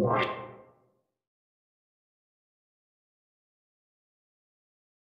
Wow.